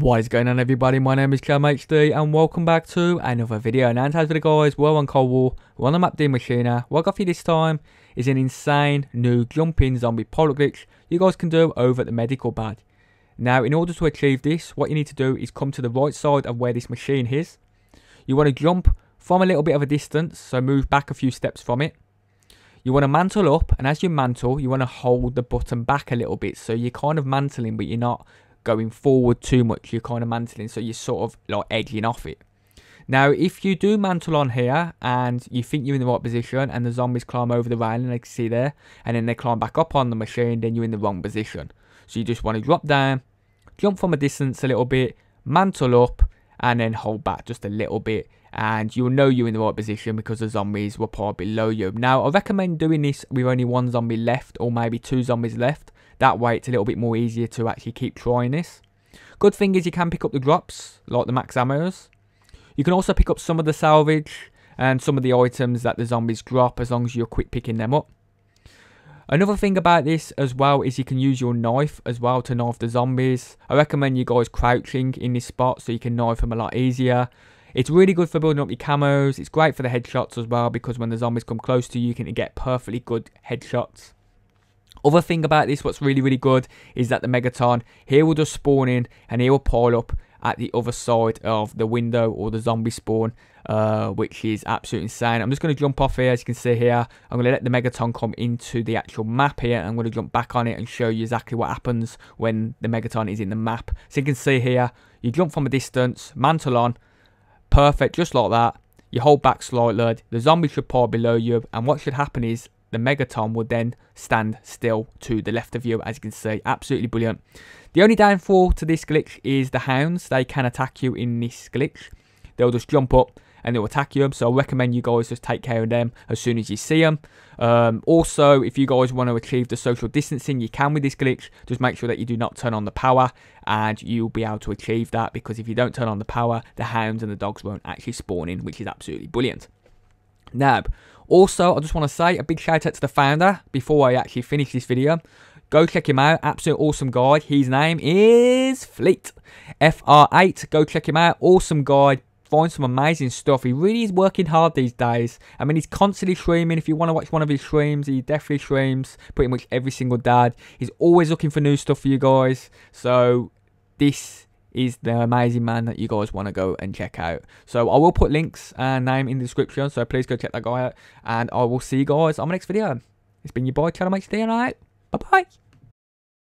What is going on everybody, my name is Cam HD and welcome back to another video. Now in today's video guys, we're on Cold War, we're on the map Die Maschine. What I got for you this time is an insane new jumping zombie pilot glitch you guys can do over at the medical bed. Now in order to achieve this, what you need to do is come to the right side of where this machine is. You want to jump from a little bit of a distance, so move back a few steps from it. You want to mantle up, and as you mantle, you want to hold the button back a little bit, so you're kind of mantling, but you're not going forward too much. You're kind of mantling, so you're sort of like edging off it. Now, if you do mantle on here and you think you're in the right position and the zombies climb over the railing, like you see there, and then they climb back up on the machine, then you're in the wrong position. So you just want to drop down, jump from a distance a little bit, mantle up, and then hold back just a little bit and you'll know you're in the right position because the zombies were probably below you. Now, I recommend doing this with only one zombie left or maybe two zombies left. That way it's a little bit more easier to actually keep trying this. Good thing is you can pick up the drops, like the max ammos. You can also pick up some of the salvage and some of the items that the zombies drop as long as you're quick picking them up. Another thing about this as well is you can use your knife as well to knife the zombies. I recommend you guys crouching in this spot so you can knife them a lot easier. It's really good for building up your camos. It's great for the headshots as well because when the zombies come close to you, you can get perfectly good headshots. Other thing about this, what's really, really good, is that the Megaton, here will just spawn in and he will pile up at the other side of the window or the zombie spawn, uh, which is absolutely insane. I'm just going to jump off here, as you can see here. I'm going to let the Megaton come into the actual map here. I'm going to jump back on it and show you exactly what happens when the Megaton is in the map. So you can see here, you jump from a distance, mantle on, Perfect, just like that. You hold back slightly, the zombie should pour below you, and what should happen is the Megaton will then stand still to the left of you, as you can see. Absolutely brilliant. The only downfall to this glitch is the hounds. They can attack you in this glitch. They'll just jump up and they'll attack you. So I recommend you guys just take care of them as soon as you see them. Um, also, if you guys want to achieve the social distancing, you can with this glitch. Just make sure that you do not turn on the power and you'll be able to achieve that because if you don't turn on the power, the hounds and the dogs won't actually spawn in, which is absolutely brilliant. Now, also, I just want to say a big shout out to the founder before I actually finish this video. Go check him out. Absolute awesome guy. His name is Freight. FR8. Go check him out. Awesome guy find some amazing stuff. He really is working hard these days. I mean, he's constantly streaming. If you want to watch one of his streams, he definitely streams pretty much every single day. He's always looking for new stuff for you guys. So this is the amazing man that you guys want to go and check out. So I will put links and name in the description. So please go check that guy out. And I will see you guys on my next video. It's been your boy, Channel HD, and alright. Bye bye.